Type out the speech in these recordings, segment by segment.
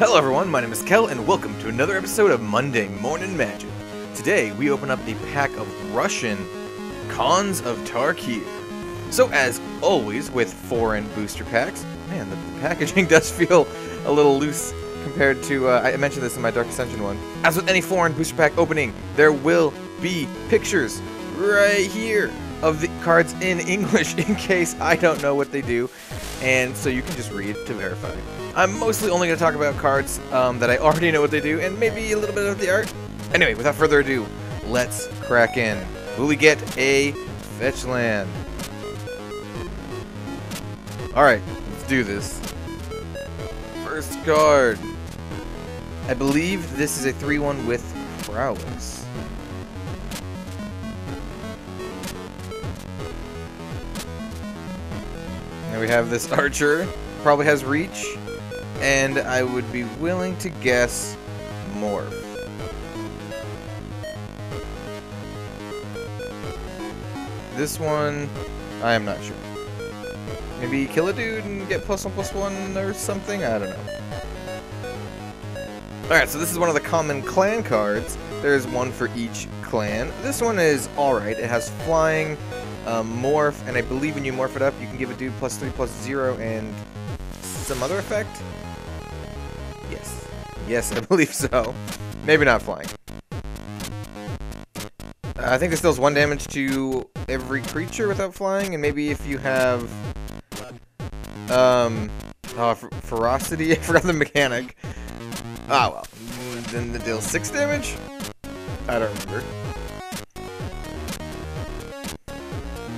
Hello everyone, my name is Kel, and welcome to another episode of Monday Morning Magic. Today, we open up a pack of Russian Khans of Tarkir. So as always, with foreign booster packs, man, the, the packaging does feel a little loose compared to, uh, I mentioned this in my Dark Ascension one. As with any foreign booster pack opening, there will be pictures right here of the cards in English in case I don't know what they do, and so you can just read to verify. I'm mostly only going to talk about cards um, that I already know what they do, and maybe a little bit of the art. Anyway, without further ado, let's crack in. Will we get a fetch land? Alright, let's do this. First card. I believe this is a 3-1 with prowess. And we have this archer. Probably has reach. And I would be willing to guess morph. This one, I am not sure. Maybe kill a dude and get plus one plus one or something? I don't know. Alright, so this is one of the common clan cards. There's one for each clan. This one is alright. It has flying, um, morph, and I believe when you morph it up, you can give a dude plus 3 plus 0 and some other effect? Yes. Yes, I believe so. Maybe not flying. I think this deals one damage to every creature without flying, and maybe if you have... Um... Oh, ferocity? I forgot the mechanic. Ah, well. Then it deals six damage? I don't remember.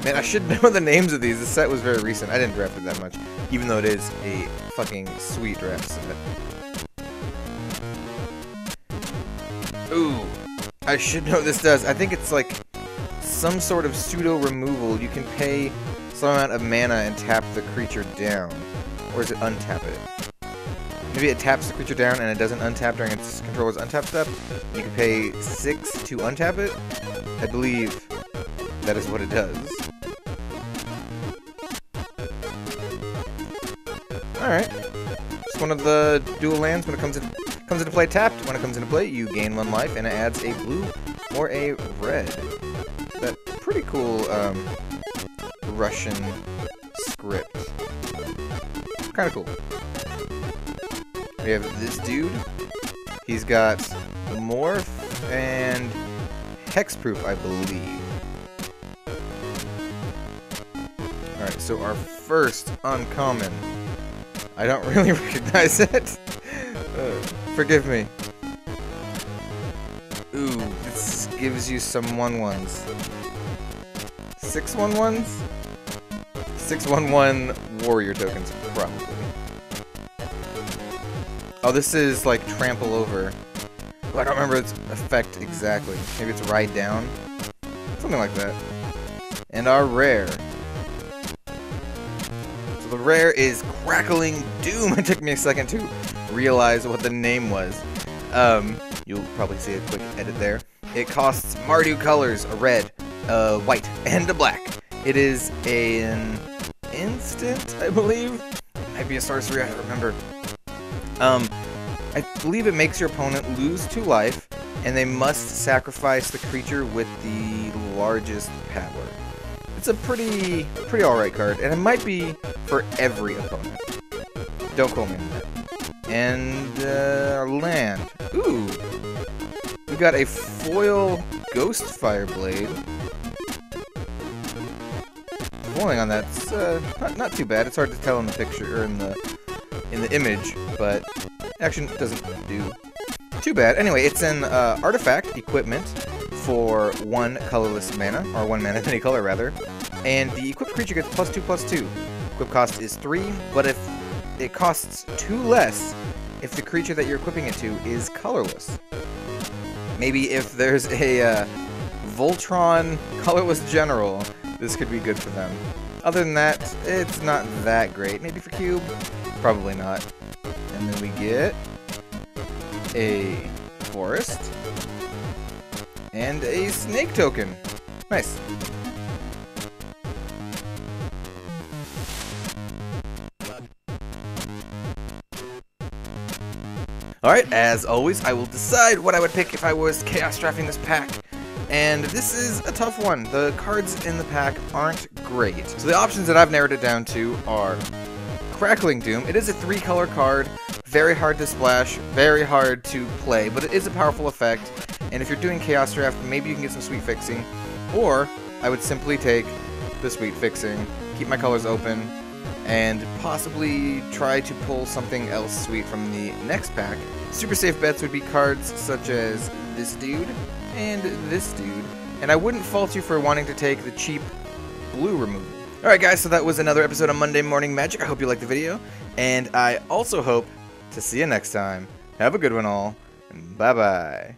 Man, I should know the names of these. The set was very recent. I didn't draft it that much, even though it is a fucking sweet draft set. Ooh. I should know what this does. I think it's like some sort of pseudo removal. You can pay some amount of mana and tap the creature down. Or is it untap it? Maybe it taps the creature down and it doesn't untap during its controller's untap step. You can pay 6 to untap it. I believe that is what it does. Alright. Just one of the dual lands when it comes, in, comes into play tapped. When it comes into play, you gain one life, and it adds a blue or a red. That pretty cool um, Russian script. Kind of cool. We have this dude. He's got the Morph and Hexproof, I believe. Alright, so our first uncommon I don't really recognize it. Uh, forgive me. Ooh, this gives you some one ones. Six one ones? Six one one warrior tokens, probably. Oh, this is like trample over. I don't remember its effect exactly. Maybe it's ride down? Something like that. And our rare rare is Crackling Doom. It took me a second to realize what the name was. Um, you'll probably see a quick edit there. It costs Mardu colors, a red, a white, and a black. It is an instant, I believe. Might be a sorcery, I don't remember. Um, I believe it makes your opponent lose two life, and they must sacrifice the creature with the largest power. It's a pretty, pretty alright card, and it might be for every opponent. Don't quote me on that. And, uh, land. Ooh! We got a foil Ghostfire Blade. Foiling on that's uh, not, not too bad. It's hard to tell in the picture, or in the, in the image, but action doesn't do too bad. Anyway, it's an uh, artifact equipment for one colorless mana, or one mana of any color rather, and the equipped creature gets plus two plus two equip cost is 3, but if it costs 2 less if the creature that you're equipping it to is colorless. Maybe if there's a uh, Voltron colorless general, this could be good for them. Other than that, it's not that great. Maybe for Cube? Probably not. And then we get a Forest and a Snake token. Nice. Alright, as always, I will decide what I would pick if I was Chaos Drafting this pack. And this is a tough one. The cards in the pack aren't great. So the options that I've narrowed it down to are Crackling Doom. It is a three color card, very hard to splash, very hard to play, but it is a powerful effect. And if you're doing Chaos Draft, maybe you can get some sweet fixing. Or I would simply take the sweet fixing, keep my colors open, and possibly try to pull something else sweet from the next pack. Super safe bets would be cards such as this dude and this dude, and I wouldn't fault you for wanting to take the cheap blue removal. Alright guys, so that was another episode of Monday Morning Magic. I hope you liked the video, and I also hope to see you next time. Have a good one all, bye bye.